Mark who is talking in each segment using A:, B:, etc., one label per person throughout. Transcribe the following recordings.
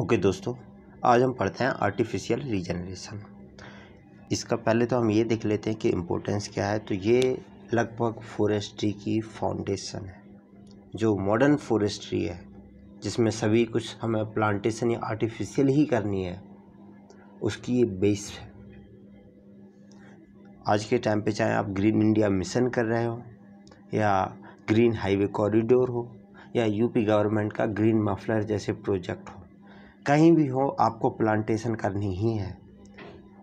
A: Okay दोस्तों, आज हम पढ़ते हैं आर्टिफिशियल रीजनरेशन इसका पहले तो हम ये देख लेते हैं कि इम्पोर्टेंस क्या है तो ये लगभग फॉरेस्ट्री की फाउंडेशन है। जो मॉडर्न फॉरेस्ट्री है, जिसमें सभी कुछ हमें प्लांटेशन या आर्टिफिशियल ही करनी है, उसकी ये बेस है। आज के टाइम पे चाहे आप ग्रीन इंडिया मिशन कर रहे हो, या ग्रीन हाईवे कॉरिडोर हो, या यूपी गवर्नमेंट का ग्रीन मफलर जैसे प्रोजेक्ट हो कहीं भी हो, आपको प्लांटेशन करनी ही है।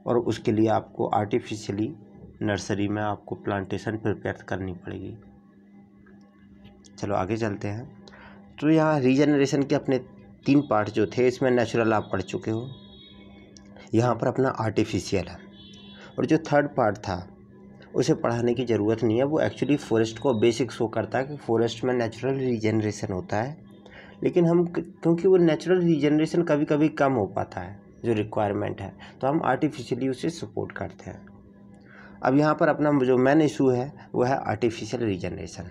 A: और उसके लिए आपको आर्टिफिशियली नर्सरी में आपको प्लांटेशन प्रिपेयर करनी पड़ेगी। चलो, आगे चलते हैं। तो यहाँ रीजनरेशन के अपने तीन पार्ट जो थे, इसमें नेचुरल आप पढ़ चुके हो। यहाँ पर अपना आर्टिफिशियल है। और जो थर्ड पार्ट था, उसे पढ़ाने की ज़रूरत नहीं है। वो एक्चुअली फॉरेस्ट को बेसिक शो करता है कि फॉरेस्ट में नेचुरल रीजनरेशन होता है। लेकिन हम क्योंकि वो नेचुरल रीजनरेशन कभी कभी कम हो पाता है, जो रिक्वायरमेंट है तो हम आर्टिफिशियली उसे सपोर्ट करते हैं। अब यहाँ पर अपना जो मेन इशू है, वो है आर्टिफिशियल रीजनरेशन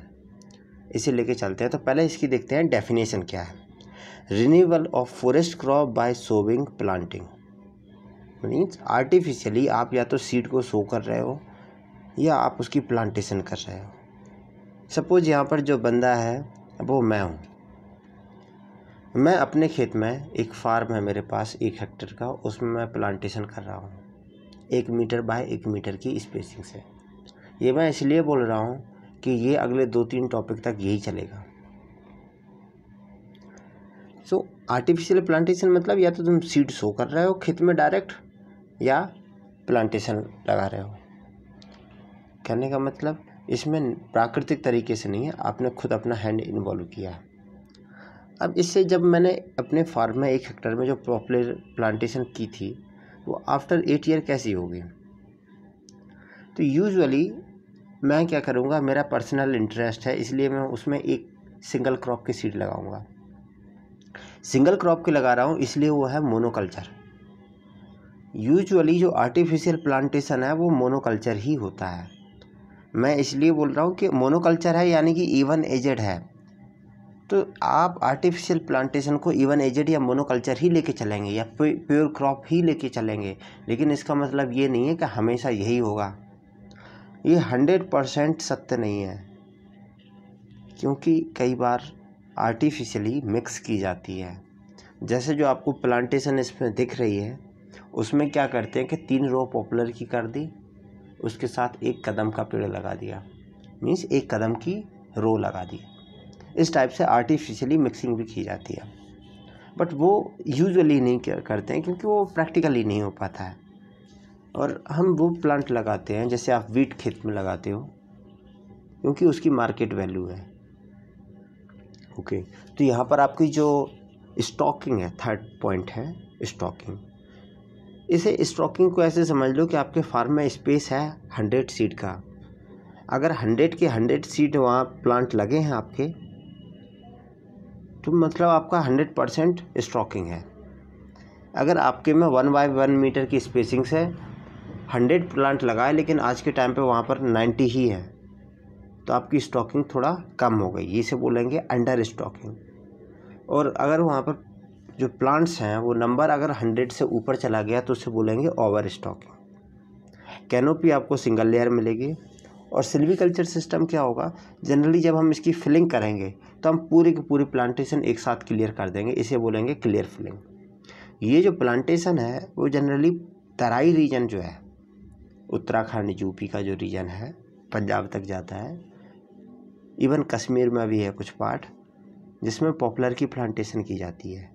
A: इसे लेके चलते हैं तो पहले इसकी देखते हैं डेफिनेशन क्या है। Renewal of forest crop by sowing planting means artificially आप या तो सीड को सो कर रहे हो, या आप उसकी प्लांटेशन कर रहे हो। सपोज़ यहाँ पर जो बंदा है वो मैं हूँ। मैं अपने खेत में एक फार्म है मेरे पास, एक हेक्टर का, उसमें मैं प्लांटेशन कर रहा हूँ। एक मीटर बाय एक मीटर की स्पेसिंग से। ये मैं इसलिए बोल रहा हूँ कि ये अगले दो तीन टॉपिक तक यही चलेगा। सो आर्टिफिशियल प्लांटेशन मतलब या तो तुम सीड शो कर रहे हो खेत में डायरेक्ट या प्लांटेशन लगा रहे हो। कहने का मतलब इसमें प्राकृतिक तरीके से नहीं है, आपने खुद अपना हैंड इन्वॉल्व किया है। अब इससे जब मैंने अपने फार्म में एक हेक्टर में जो पॉपुलर प्लांटेशन की थी, वो आफ्टर एट ईयर कैसी होगी तो यूजुअली मैं क्या करूँगा, मेरा पर्सनल इंटरेस्ट है, इसलिए मैं उसमें एक सिंगल क्रॉप की सीड लगाऊँगा। सिंगल क्रॉप की लगा रहा हूँ, इसलिए वो है मोनोकल्चर यूजुअली जो आर्टिफिशियल प्लांटेशन है, वो मोनोकल्चर ही होता है। मैं इसलिए बोल रहा हूँ कि मोनोकल्चर है, यानी कि इवन एजेड है। तो आप आर्टिफिशियल प्लांटेशन को इवन एजेड या मोनोकल्चर ही लेके चलेंगे या प्योर क्रॉप ही लेके चलेंगे। लेकिन इसका मतलब ये नहीं है कि हमेशा यही होगा। ये हंड्रेड परसेंट सत्य नहीं है। क्योंकि कई बार आर्टिफिशियली मिक्स की जाती है। जैसे जो आपको प्लांटेशन इसमें दिख रही है, उसमें क्या करते हैं कि तीन रो पॉपुलर की कर दी, उसके साथ एक कदम का पेड़ लगा दिया। मीन्स एक कदम की रो लगा दी। इस टाइप से आर्टिफिशियली मिक्सिंग भी की जाती है। बट वो यूजुअली नहीं करते हैं क्योंकि वो प्रैक्टिकली नहीं हो पाता है। और हम वो प्लांट लगाते हैं, जैसे आप वीट खेत में लगाते हो, क्योंकि उसकी मार्केट वैल्यू है। ओके तो यहाँ पर आपकी जो स्टॉकिंग है थर्ड पॉइंट है स्टॉकिंग इसे स्टॉकिंग को ऐसे समझ लो कि आपके फार्म में स्पेस है हंड्रेड सीट का। अगर हंड्रेड के हंड्रेड सीट वहाँ प्लांट लगे हैं आपके तो मतलब आपका हंड्रेड परसेंट स्टॉकिंग है। अगर आपके में वन बाई वन मीटर की स्पेसिंग से हंड्रेड प्लांट लगाए, लेकिन आज के टाइम पे वहाँ पर नाइन्टी ही है तो आपकी स्टॉकिंग थोड़ा कम हो गई। इसे बोलेंगे अंडर स्टॉकिंग। और अगर वहाँ पर जो प्लांट्स हैं, वो नंबर अगर हंड्रेड से ऊपर चला गया तो उसे बोलेंगे ओवर स्टॉकिंग। कैनोपी आपको सिंगल लेयर मिलेगी। और सिल्वीकल्चर सिस्टम क्या होगा? जनरली जब हम इसकी फिलिंग करेंगे तो हम पूरी की पूरी प्लांटेशन एक साथ क्लियर कर देंगे, इसे बोलेंगे क्लियर फिलिंग ये जो प्लांटेशन है, वो जनरली तराई रीजन जो है, उत्तराखंड यूपी का जो रीजन है, पंजाब तक जाता है. इवन कश्मीर में भी है कुछ पार्ट जिसमें पॉपुलर की प्लांटेशन की जाती है.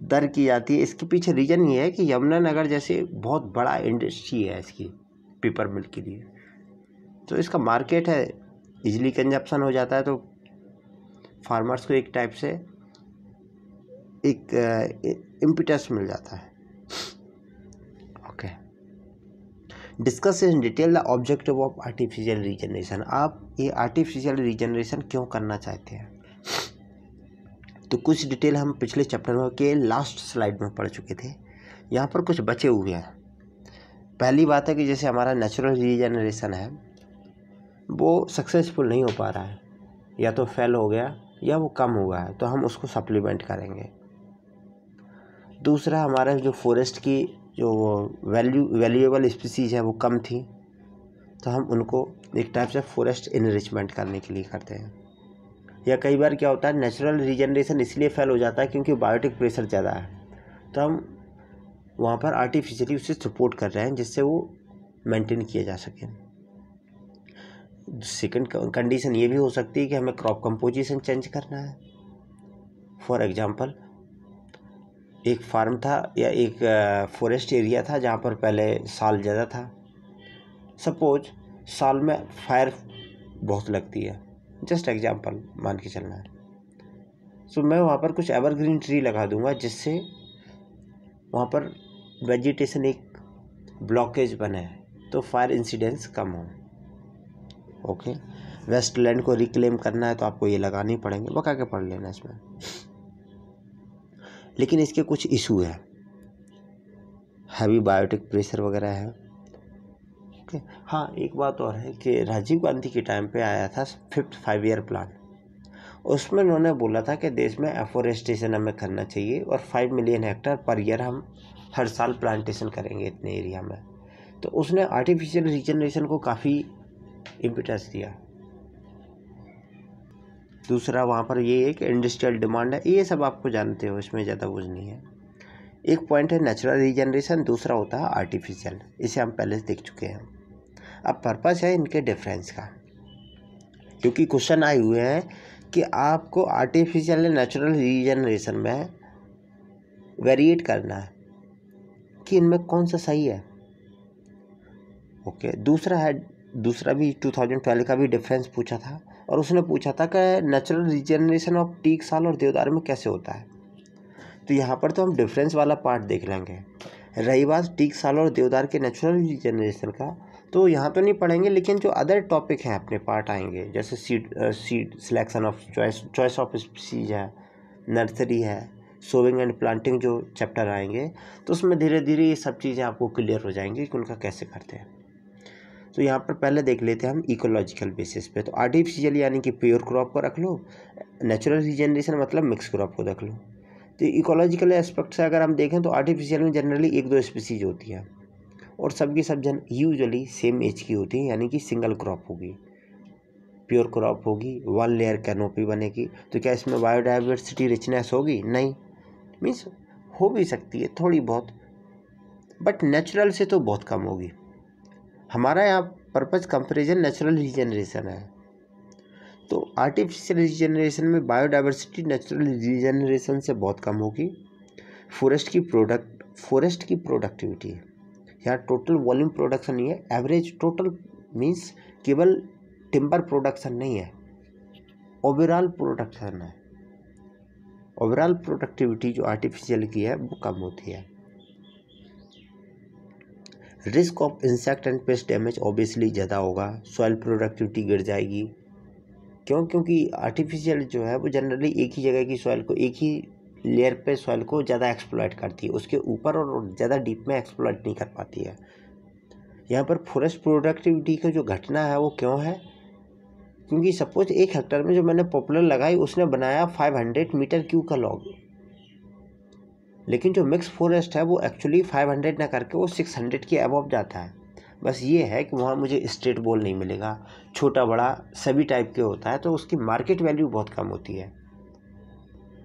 A: दर की जाती है. इसके पीछे रीज़न ये है कि यमुनानगर जैसे बहुत बड़ा इंडस्ट्री है इसकी पेपर मिल के लिए. तो इसका मार्केट है। इजली कंजप्शन हो जाता है तो फार्मर्स को एक टाइप से एक इम्पिटस मिल जाता है। Okay discuss in detail the objective of artificial regeneration आप ये आर्टिफिशियल रीजनरेशन क्यों करना चाहते हैं? तो कुछ डिटेल हम पिछले चैप्टर में के लास्ट स्लाइड में पढ़ चुके थे। यहाँ पर कुछ बचे हुए हैं। पहली बात है कि जैसे हमारा नेचुरल रीजनरेशन है वो सक्सेसफुल नहीं हो पा रहा है। या तो फेल हो गया, या वो कम हुआ है तो हम उसको सप्लीमेंट करेंगे। दूसरा, हमारा जो फॉरेस्ट की जो वैल्यू वैल्यूएबल स्पीसीज है, वो कम थी तो हम उनको एक टाइप से फॉरेस्ट इनरिचमेंट करने के लिए करते हैं। या कई बार क्या होता है नेचुरल रीजनरेशन इसलिए फेल हो जाता है क्योंकि बायोटिक प्रेशर ज़्यादा है। तो हम वहाँ पर आर्टिफिशियली उसे सपोर्ट कर रहे हैं, जिससे वो मेंटेन किया जा सके। सेकंड कंडीशन ये भी हो सकती है कि हमें क्रॉप कंपोजिशन चेंज करना है। फॉर एग्जांपल एक फार्म था या एक फॉरेस्ट एरिया था जहाँ पर पहले साल ज़्यादा था। सपोज़ साल में फायर बहुत लगती है। जस्ट एग्जांपल मान के चलना है। सो so, मैं वहाँ पर कुछ एवरग्रीन ट्री लगा दूँगा जिससे वहाँ पर वेजिटेशन एक ब्लॉकेज बने तो फायर इंसिडेंस कम हो। ओके। वेस्टलैंड को रिक्लेम करना है तो आपको ये लगाने पड़ेंगे। बका के पढ़ लेना इसमें। लेकिन इसके कुछ इशू है। हैवी बायोटिक प्रेशर वगैरह है। ओके। हाँ एक बात और है कि राजीव गांधी के टाइम पे आया था फिफ्थ फाइव ईयर प्लान उसमें उन्होंने बोला था कि देश में एफोरेस्टेशन हमें करना चाहिए और five million hectare per year हम हर साल प्लांटेशन करेंगे इतने एरिया में। तो उसने आर्टिफिशियल रिजनरेशन को काफ़ी इम्पिटस दिया। दूसरा वहाँ पर ये है कि इंडस्ट्रियल डिमांड है, ये सब आपको जानते हो, इसमें ज़्यादा कुछ नहीं है। एक पॉइंट है नेचुरल रीजनरेशन दूसरा होता है आर्टिफिशियल इसे हम पहले देख चुके हैं। अब पर्पस है इनके डिफरेंस का, क्योंकि क्वेश्चन आए हुए हैं कि आपको आर्टिफिशियल नेचुरल रीजनरेशन में वेरिएट करना है, कि इनमें कौन सा सही है। ओके दूसरा है दूसरा भी 2012 का भी डिफरेंस पूछा था और उसने पूछा था कि नेचुरल रिजनरेशन ऑफ़ टीक साल और देवदार में कैसे होता है? तो यहाँ पर तो हम डिफरेंस वाला पार्ट देख लेंगे। रही बात टीक साल और देवदार के नेचुरल रिजनरेशन का तो यहाँ तो नहीं पढ़ेंगे, लेकिन जो अदर टॉपिक हैं अपने पार्ट आएँगे, जैसे seed seed selection of choice choice of species है नर्सरी है सोविंग एंड प्लांटिंग जो चैप्टर आएँगे तो उसमें धीरे धीरे ये सब चीज़ें आपको क्लियर हो जाएँगी कि उनका कैसे करते हैं। तो यहाँ पर पहले देख लेते हैं हम इकोलॉजिकल बेसिस पे। तो आर्टिफिशियल यानी कि प्योर क्रॉप को रख लो नेचुरल रिजनरेशन मतलब मिक्स क्रॉप को रख लो। तो इकोलॉजिकल एस्पेक्ट से अगर हम देखें तो आर्टिफिशियल में जनरली एक दो स्पीसीज होती है और सबकी सब जन यूजली सेम एज की होती है, यानी कि सिंगल क्रॉप होगी। प्योर क्रॉप होगी वन लेयर कैनोपी बनेगी। तो क्या इसमें बायोडाइवर्सिटी रिचनेस होगी? नहीं। मीन्स हो भी सकती है थोड़ी बहुत बट नेचुरल से तो बहुत कम होगी। हमारा यहाँ पर्पज़ कंपेरिजन नेचुरल रीजनरेशन है। तो आर्टिफिशियल रीजनरेशन में बायोडाइवर्सिटी नेचुरल रीजनरेशन से बहुत कम होगी। फॉरेस्ट की प्रोडक्ट फॉरेस्ट की प्रोडक्टिविटी यहाँ टोटल वॉल्यूम प्रोडक्शन नहीं है। एवरेज टोटल मीन्स केवल टिम्बर प्रोडक्शन नहीं है। ओवरऑल प्रोडक्शन है। ओवरऑल प्रोडक्टिविटी जो आर्टिफिशियल की है, वो कम होती है। Risk of insect and pest damage obviously ज़्यादा होगा सॉइल प्रोडक्टिविटी गिर जाएगी। क्यों? क्योंकि आर्टिफिशियल जो है, वो जनरली एक ही जगह की सॉइल को, एक ही लेयर पे सॉइल को ज़्यादा एक्सप्लॉयट करती है। उसके ऊपर और ज़्यादा डीप में एक्सप्लॉयट नहीं कर पाती है। यहाँ पर फॉरेस्ट प्रोडक्टिविटी का जो घटना है, वो क्यों है? क्योंकि सपोज़ एक हेक्टर में जो मैंने पॉपुलर लगाई, उसने बनाया फाइव हंड्रेड मीटर क्यू का लॉग लेकिन जो मिक्स फॉरेस्ट है, वो एक्चुअली फाइव हंड्रेड ना करके वो सिक्स हंड्रेड के अबव जाता है। बस ये है कि वहाँ मुझे स्ट्रेट बॉल नहीं मिलेगा। छोटा, बड़ा, सभी टाइप के होता है तो उसकी मार्केट वैल्यू बहुत कम होती है।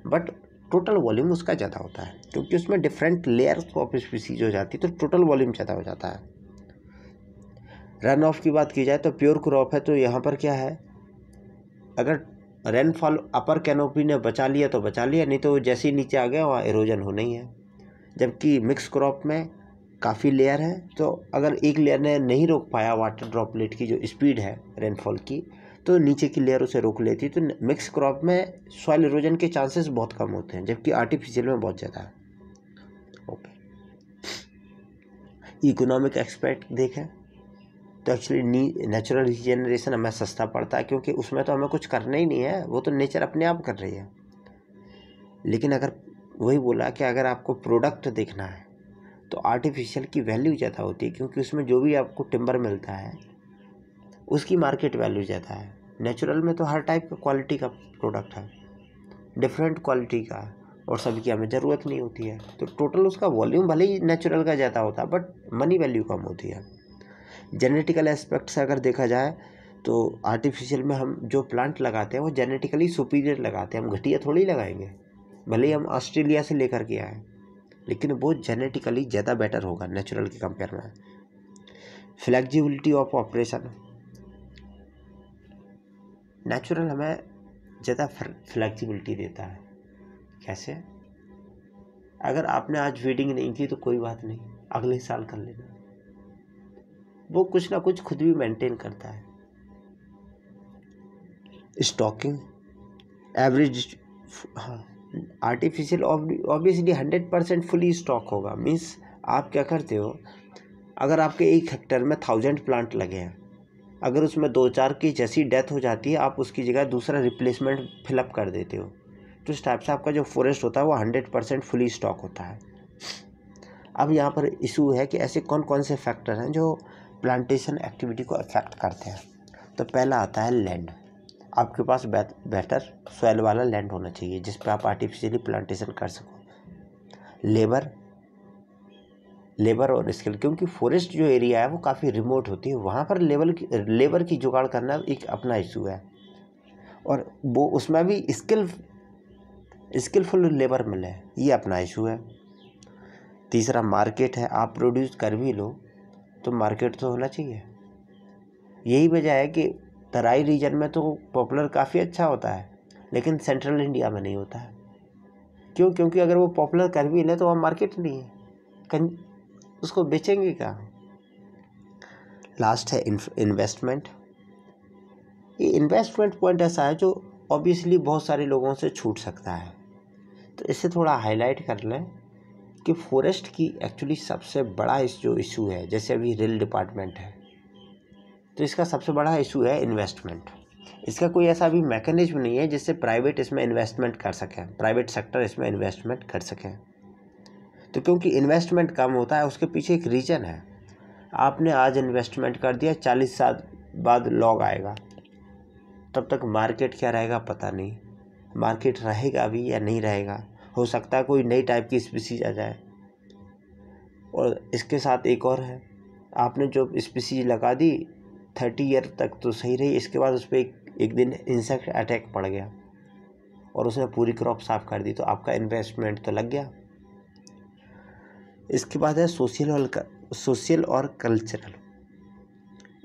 A: बट टोटल वॉल्यूम उसका ज़्यादा होता है, क्योंकि उसमें डिफरेंट लेयर्स ऑफ़ स्पीसीज हो जाती है तो टोटल वॉल्यूम ज़्यादा हो जाता है। रन ऑफ़ की बात की जाए तो प्योर क्रॉप है तो यहाँ पर क्या है? अगर रेनफॉल अपर कैनोपी ने बचा लिया तो बचा लिया, नहीं तो जैसे ही नीचे आ गया, वहाँ इरोजन होना ही है। जबकि मिक्स क्रॉप में काफ़ी लेयर है तो अगर एक लेयर ने नहीं रोक पाया वाटर ड्रॉपलेट की जो स्पीड है रेनफॉल की तो नीचे की लेयर उसे रोक लेती तो मिक्स क्रॉप में सॉइल इरोजन के चांसेस बहुत कम होते हैं, जबकि आर्टिफिशियल में बहुत ज़्यादा है। ओके इकोनॉमिक एक्सपेक्ट देखें। तो एक्चुअली नी नेचुरल रिजेनरेशन हमें सस्ता पड़ता है, क्योंकि उसमें तो हमें कुछ करना ही नहीं है, वो तो नेचर अपने आप कर रही है। लेकिन अगर वही बोला कि अगर आपको प्रोडक्ट देखना है तो आर्टिफिशियल की वैल्यू ज़्यादा होती है, क्योंकि उसमें जो भी आपको टिम्बर मिलता है, उसकी मार्केट वैल्यू ज़्यादा है। नेचुरल में तो हर टाइप का क्वालिटी का प्रोडक्ट है डिफरेंट क्वालिटी का, और सभी की हमें ज़रूरत नहीं होती है। तो टोटल उसका वॉल्यूम भले ही नेचुरल का ज़्यादा होता है बट मनी वैल्यू कम होती है। जेनेटिकल एस्पेक्ट से अगर देखा जाए तो आर्टिफिशियल में हम जो प्लांट लगाते हैं, वो जेनेटिकली सुपीरियर लगाते हैं। हम घटिया थोड़ी लगाएँगे, भले ही हम ऑस्ट्रेलिया से लेकर के आए, लेकिन वो जेनेटिकली ज़्यादा बेटर होगा नेचुरल के कंपेयर में। फ्लेक्जिबिलिटी ऑफ़ ऑपरेशन नेचुरल हमें ज़्यादा फ्लेक्सिबिलिटी देता है। कैसे? अगर आपने आज फीडिंग नहीं की तो कोई बात नहीं, अगले साल कर लेना। वो कुछ ना कुछ खुद भी मेंटेन करता है। स्टॉकिंग एवरेज हाँ artificial obviously hundred percent fully stock होगा। मीन्स आप क्या करते हो, अगर आपके एक हेक्टर में थाउज़ेंड प्लांट लगे हैं, अगर उसमें दो चार की जैसी डेथ हो जाती है, आप उसकी जगह दूसरा रिप्लेसमेंट फिलअप कर देते हो। तो इस टाइप से आपका जो फॉरेस्ट होता है, वो हंड्रेड परसेंट फुली स्टॉक होता है। अब यहाँ पर इशू है कि ऐसे कौन कौन से फैक्टर हैं जो प्लांटेशन एक्टिविटी को अफेक्ट करते हैं। तो पहला आता है लैंड। आपके पास बेहतर सॉइल वाला लैंड होना चाहिए, जिस पर आप आर्टिफिशियली प्लांटेशन कर सको। लेबर लेबर और स्किल, क्योंकि फॉरेस्ट जो एरिया है, वो काफ़ी रिमोट होती है। वहाँ पर लेबर की लेबर की जुगाड़ करना एक अपना इशू है। और वो, उसमें भी स्किल स्किलफुल लेबर मिले, ये अपना इशू है। तीसरा मार्केट है। आप प्रोड्यूस कर भी लो। तो मार्केट तो होना चाहिए। यही वजह है कि तराई रीजन में तो पॉपुलर काफ़ी अच्छा होता है, लेकिन सेंट्रल इंडिया में नहीं होता है। क्यों? क्योंकि अगर वो पॉपुलर कर भी ले तो वहाँ मार्केट नहीं है। उसको बेचेंगे क्या लास्ट है इन्वेस्टमेंट। ये इन्वेस्टमेंट पॉइंट ऐसा है जो ऑब्वियसली बहुत सारे लोगों से छूट सकता है। तो इसे थोड़ा हाईलाइट कर लें। कि फॉरेस्ट की एक्चुअली सबसे बड़ा इस जो इशू है, जैसे अभी रेल डिपार्टमेंट है तो इसका सबसे बड़ा इशू है इन्वेस्टमेंट इसका कोई ऐसा अभी मैकेनिज्म नहीं है जिससे प्राइवेट इसमें इन्वेस्टमेंट कर सकें प्राइवेट सेक्टर इसमें इन्वेस्टमेंट कर सकें. तो क्योंकि इन्वेस्टमेंट कम होता है, उसके पीछे एक रीज़न है. आपने आज इन्वेस्टमेंट कर दिया, चालीस साल बाद लॉग आएगा. तब तक मार्केट क्या रहेगा पता नहीं. मार्केट रहेगा भी या नहीं रहेगा? हो सकता है कोई नई टाइप की स्पीसीज आ जाए। और इसके साथ एक और है। आपने जो स्पीसीज लगा दी थर्टी ईयर तक तो सही रही इसके बाद उस पर एक, एक दिन इंसेक्ट अटैक पड़ गया। और उसने पूरी क्रॉप साफ़ कर दी तो आपका इन्वेस्टमेंट तो लग गया। इसके बाद है सोशल और सोशल और कल्चरल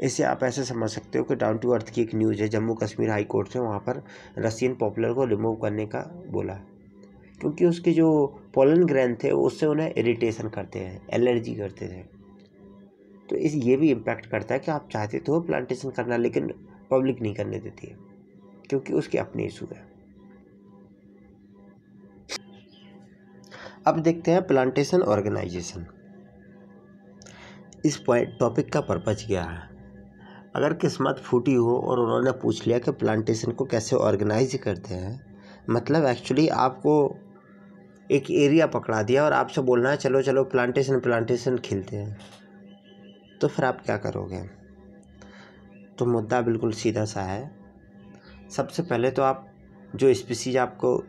A: इसे आप ऐसे समझ सकते हो कि डाउन टू अर्थ की एक न्यूज़ है जम्मू कश्मीर हाई कोर्ट से वहाँ पर रशियन पॉपुलर को रिमूव करने का बोला। क्योंकि उसके जो पोलन ग्रैन थे, उससे उन्हें इरिटेशन करते हैं एलर्जी करते थे तो इस, ये भी इम्पैक्ट करता है कि आप चाहते तो प्लांटेशन करना, लेकिन पब्लिक नहीं करने देती है, क्योंकि उसके अपने इशू है। अब देखते हैं प्लांटेशन ऑर्गेनाइजेशन इस पॉइंट टॉपिक का पर्पज क्या है? अगर किस्मत फूटी हो और उन्होंने पूछ लिया कि प्लांटेशन को कैसे ऑर्गेनाइज करते हैं मतलब एक्चुअली आपको एक एरिया पकड़ा दिया और आपसे बोलना है, चलो चलो प्लांटेशन प्लांटेशन खिलते हैं। तो फिर आप क्या करोगे? तो मुद्दा बिल्कुल सीधा सा है। सबसे पहले तो आप, जो स्पीसीज आपको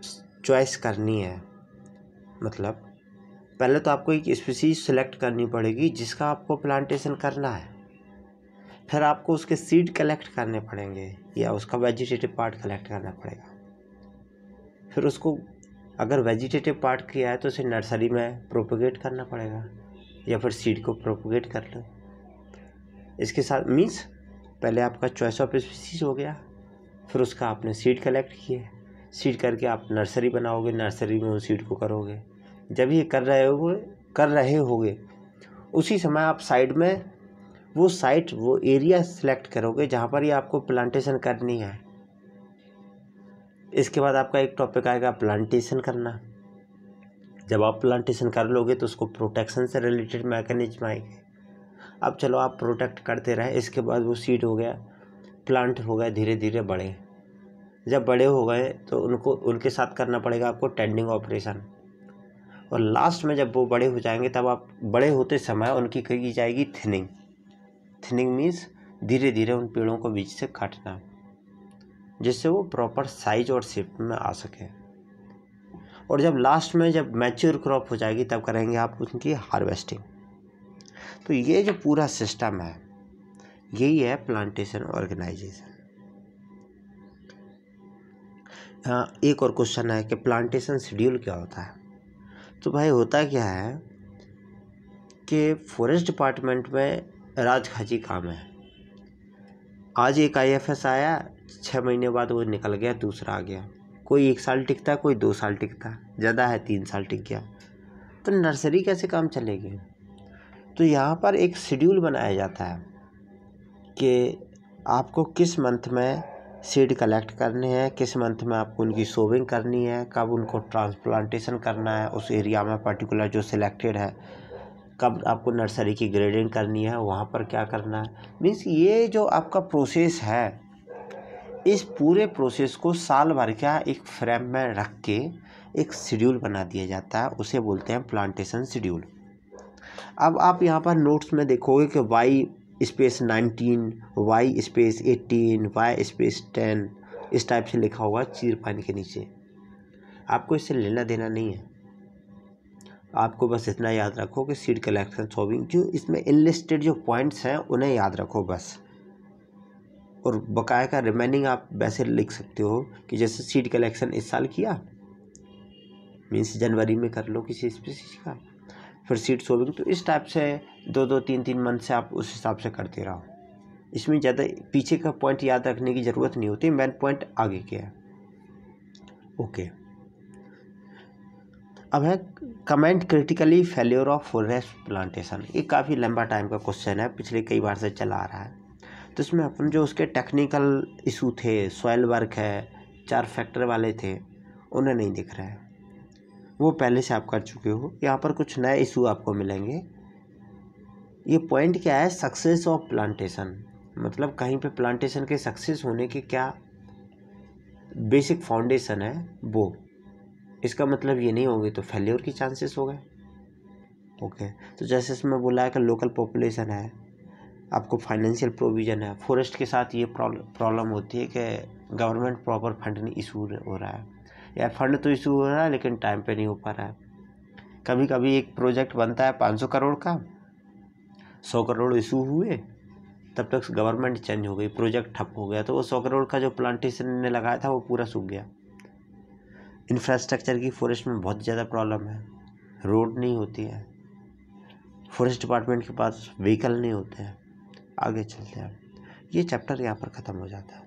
A: चॉइस करनी है मतलब पहले तो आपको एक स्पीसीज सेलेक्ट करनी पड़ेगी जिसका आपको प्लांटेशन करना है। फिर आपको उसके सीड कलेक्ट करने पड़ेंगे या उसका वेजिटेटिव पार्ट कलेक्ट करना पड़ेगा। फिर उसको अगर वेजिटेटिव पार्ट किया है तो उसे नर्सरी में प्रोपोगेट करना पड़ेगा, या फिर सीड को प्रोपोगेट कर लो। इसके साथ मीन्स पहले आपका चॉइस ऑफ़ स्पीसीज हो गया, फिर उसका आपने सीड कलेक्ट किए सीड करके आप नर्सरी बनाओगे नर्सरी में उस सीड को करोगे। जब ये कर रहे हो, कर रहे होगे, उसी समय आप साइड में वो साइट वो एरिया सेलेक्ट करोगे जहाँ पर ये आपको प्लांटेशन करनी है। इसके बाद आपका एक टॉपिक आएगा प्लांटेशन करना। जब आप प्लांटेशन कर लोगे तो उसको प्रोटेक्शन से रिलेटेड मैकेनिज्म आएँगे। अब चलो आप प्रोटेक्ट करते रहे, इसके बाद वो सीड हो गया प्लांट हो गए धीरे धीरे बड़े। जब बड़े हो गए तो उनको, उनके साथ करना पड़ेगा आपको टेंडिंग ऑपरेशन और लास्ट में जब वो बड़े हो जाएँगे, तब आप बड़े होते समय उनकी की जाएगी थिनिंग थिनिंग मीन्स धीरे धीरे उन पेड़ों को बीच से काटना। जिससे वो प्रॉपर साइज़ और शेप में आ सके। और जब लास्ट में जब मैच्योर क्रॉप हो जाएगी, तब करेंगे आप उनकी हार्वेस्टिंग तो ये जो पूरा सिस्टम है, यही है प्लांटेशन ऑर्गेनाइजेशन एक और क्वेश्चन है कि प्लांटेशन शेड्यूल क्या होता है? तो भाई होता क्या है कि फॉरेस्ट डिपार्टमेंट में राजखाजी काम है। आज एक आईएफएस आया छः महीने बाद वो निकल गया, दूसरा आ गया। कोई एक साल टिकता, कोई दो साल टिकता, ज़्यादा है, तीन साल टिक गया। तो नर्सरी कैसे काम चलेगी? तो यहाँ पर एक शेड्यूल बनाया जाता है कि आपको किस मंथ में सीड कलेक्ट करने हैं, किस मंथ में आपको उनकी सोविंग करनी है, कब उनको ट्रांसप्लांटेशन करना है, उस एरिया में पर्टिकुलर जो सिलेक्टेड है, कब आपको नर्सरी की ग्रेडिंग करनी है, वहाँ पर क्या करना है। मीन्स ये जो आपका प्रोसेस है इस पूरे प्रोसेस को साल भर का एक फ्रेम में रख के एक शेड्यूल बना दिया जाता है। उसे बोलते हैं प्लांटेशन शेड्यूल अब आप यहाँ पर नोट्स में देखोगे कि Y space nineteen Y space eighteen Y space ten इस टाइप से लिखा होगा चीर पानी के नीचे। आपको इससे लेना देना नहीं है। आपको बस इतना याद रखो कि सीड कलेक्शन सोविंग जो इसमें इनलिस्टेड जो पॉइंट्स हैं, उन्हें याद रखो बस। और बकाया का रिमेनिंग आप वैसे लिख सकते हो कि जैसे सीड कलेक्शन इस साल किया मीन्स जनवरी में कर लो किसी स्पीसीज का। फिर सीड सोविंग तो इस टाइप से दो दो, तीन तीन मंथ से आप उस हिसाब से करते रहो। इसमें ज़्यादा पीछे का पॉइंट याद रखने की ज़रूरत नहीं होती मेन पॉइंट आगे के है। ओके अब है comment critically failure of forest plantation ये काफ़ी लंबा टाइम का क्वेश्चन है, पिछले कई बार से चला आ रहा है। तो इसमें अपन जो उसके टेक्निकल इशू थे सॉइल वर्क है, चार फैक्टर वाले थे, उन्हें नहीं दिख रहा है। वो पहले से आप कर चुके हो, यहाँ पर कुछ नए इशू आपको मिलेंगे। ये पॉइंट क्या है? सक्सेस ऑफ़ प्लांटेशन मतलब कहीं पे प्लांटेशन के सक्सेस होने के क्या बेसिक फाउंडेशन है, वो। इसका मतलब ये नहीं होगी तो फेल्योर की चांसेस हो गए। ओके तो जैसे इसमें बोला है कि लोकल पॉपुलेशन है आपको फाइनेंशियल प्रोविज़न है। फॉरेस्ट के साथ ये प्रॉब्लम होती है कि गवर्नमेंट प्रॉपर फंड नहीं इशू हो रहा है। या फंड तो इशू हो रहा है, लेकिन टाइम पे नहीं हो पा रहा है। कभी कभी एक प्रोजेक्ट बनता है पाँच सौ करोड़ का, सौ करोड़ इशू हुए, तब तक गवर्नमेंट चेंज हो गई प्रोजेक्ट ठप हो गया। तो वो सौ करोड़ का जो प्लांटेशन ने लगाया था, वो पूरा सूख गया। इंफ्रास्ट्रक्चर की फॉरेस्ट में बहुत ज़्यादा प्रॉब्लम है। रोड नहीं होती है। फॉरेस्ट डिपार्टमेंट के पास व्हीकल नहीं होते हैं। आगे चलते हैं। ये चैप्टर यहाँ पर ख़त्म हो जाता है।